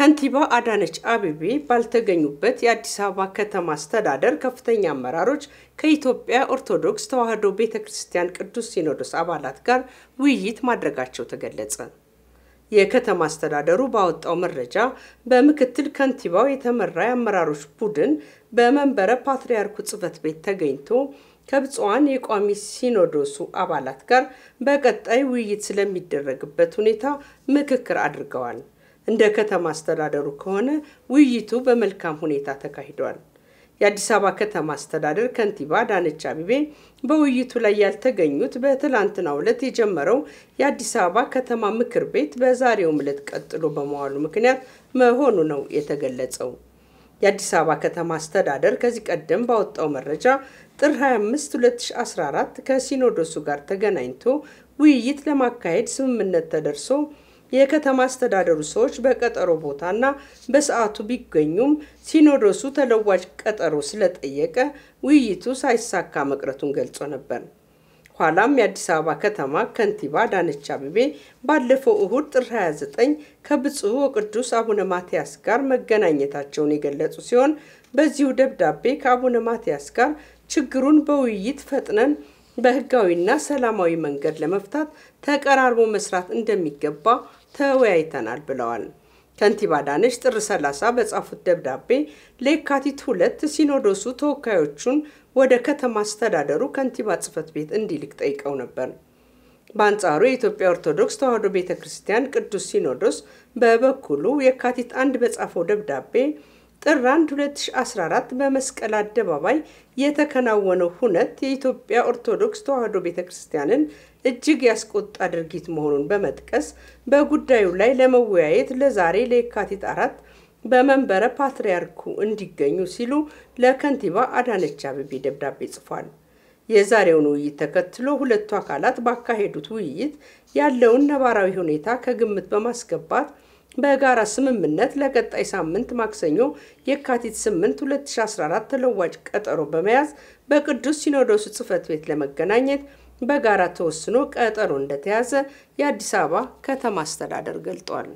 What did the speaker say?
ከንቲባ አዳነች አቤቤ ባልተገኙበት የአዲስ አበባ ከተማ አስተዳደር ከፍተኛ አመራሮች ከኢትዮጵያ ኦርቶዶክስ ተዋሕዶ ቤተ ክርስቲያን ቅዱስ ሲኖዶስ አባላት ጋር ውይይት ማድረጋቸው ተገለጸ። የከተማ አስተዳደሩ ባወጣው መረጃ በምክትል ከንቲባው የተመራ የአመራሮች ቡድን በመንበረ ፓትርያርኩ ጽሕፈት ቤት ተገኝቶ ከብፁዓን የቋሚ ሲኖዶሱ አባላት ጋር በቀጣይ ውይይት ስለሚደረግበት ሁኔታ ምክክር አድርገዋል። እንደ ከተማ አስተዳደሩ ከሆነ ውይይቱ በመልካም ሁኔታ ተካሂዷል። የአዲስ አበባ ከተማ አስተዳደር ከንቲባ አዳነች አቤቤ በውይይቱ ላይ ያልተገኙት በትላንትናው ዕለት የጀመረው የአዲስ አበባ ከተማ ምክር ቤት በዛሬው ዕለት ቀጥሎ በመዋሉ ምክንያት መሆኑ ነው የተገለጸው። የአዲስ አበባ ከተማ አስተዳደር ከዚህ ቀደም ባወጣው መረጃ ጥር 25 2014 ከሲኖዶሱ ጋር ተገናኝቶ ውይይት ለማካሄድ ስምምነት ተደርሶ የከተማ አስተዳደሩ ሰዎች በቀጠሮ ቦታና በሰዓቱ ቢገኙም ሲኖዶሱ ተለዋጭ ቀጠሮ ስለጠየቀ ውይይቱ ሳይሳካ መቅረቱን ገልጾ ነበር። ኋላም የአዲስ አበባ ከተማ ከንቲባ አዳነች አቤቤ ባለፈው እሁድ ጥር 29 ከብፁዕ ወቅዱስ አቡነ ማትያስ ጋር መገናኘታቸውን የገለጹ ሲሆን በዚሁ ደብዳቤ ከአቡነ ማትያስ ጋር ችግሩን በውይይት ፈጥነን በሕጋዊና ሰላማዊ መንገድ ለመፍታት ተቀራርቦ መስራት እንደሚገባ ተወያይተናል ብለዋል። ከንቲባ አዳነች ጥር 30 በጻፉት ደብዳቤ ለየካቲት ሁለት ሲኖዶሱ ተወካዮቹን ወደ ከተማ አስተዳደሩ ከንቲባ ጽሕፈት ቤት እንዲልክ ጠይቀው ነበር። በአንጻሩ የኢትዮጵያ ኦርቶዶክስ ተዋሕዶ ቤተ ክርስቲያን ቅዱስ ሲኖዶስ በበኩሉ የካቲት አንድ በጻፈው ደብዳቤ ጥር 1 2014 በመስቀል አደባባይ የተከናወነው ሁነት የኢትዮጵያ ኦርቶዶክስ ተዋሕዶ ቤተ ክርስቲያንን እጅግ ያስቆጣ ድርጊት መሆኑን በመጥቀስ በጉዳዩ ላይ ለመወያየት ለዛሬ ለየካቲት አራት በመንበረ ፓትርያርኩ እንዲገኙ ሲሉ ለከንቲባ አዳነች አቤቤ ደብዳቤ ጽፏል። የዛሬውን ውይይት ተከትሎ ሁለቱ አካላት ባካሄዱት ውይይት ያለውን ነባራዊ ሁኔታ ከግምት በማስገባት በጋራ ስምምነት ለቀጣይ ሳምንት ማክሰኞ የካቲት 8 2014 ተለዋጭ ቀጠሮ በመያዝ በቅዱስ ሲኖዶሱ ጽሕፈት ቤት ለመገናኘት በጋራ ተወስኖ ቀጠሮ እንደተያዘ የአዲስ አበባ ከተማ አስተዳደር ገልጧል።